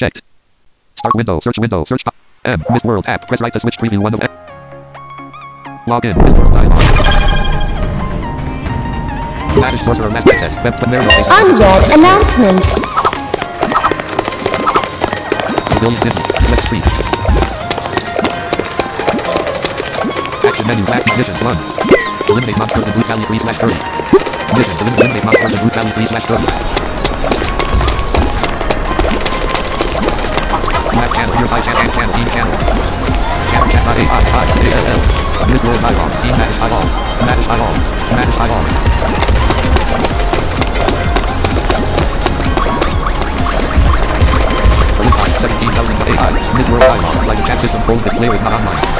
checked. Start window, search window, search M, Mist World app, press right to switch preview one of M. Login, Mist World dialog. Manage sorcerer master test, web Unread announcement. civilian city, left screen. Action menu, active mission, run. Eliminate monsters in root value 3 slash 30. Mission, eliminate monsters in root value 3 slash 30. 17,000 AI. Mist World dialog, like the chat system phone display is not online.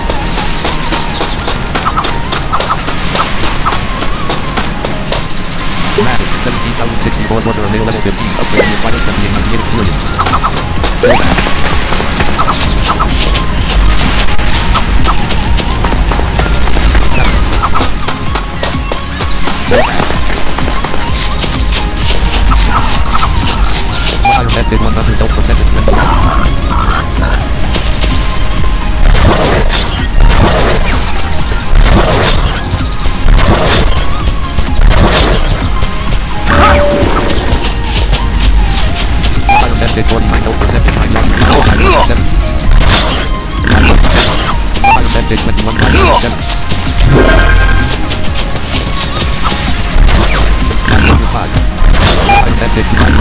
2064 was available in the upgraded by the Indian experience. Fallback. 100 Did 49 over 7 by my over 7 Over 7 did 21 by 7 5 5 did 59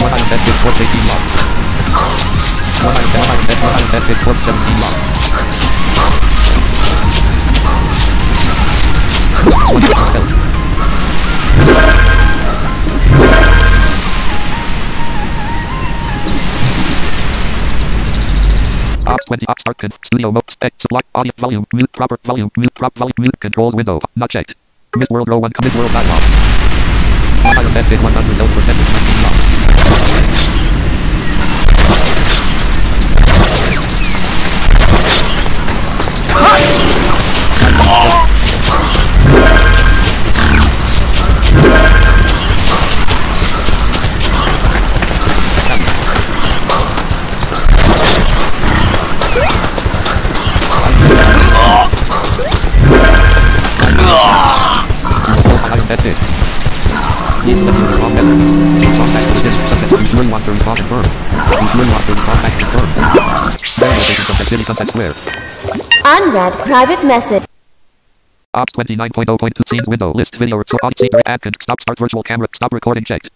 When I bet this was 18 months. When I bet, I bet, OBS 20 OBS start conf studio mode spec supply audio volume mute proper volume mute prop volume mute controls window not checked. Mist World row one Mist World dialog. Hundred tested one hundred note percentage Please let me respond better. Respond back to the disk. You really want to respond confirm. You want to respond back confirm. Very location from City Sunset Square. Unread private message. OBS 29.0.2 scenes window list video so scene ad stop start virtual camera stop recording checked.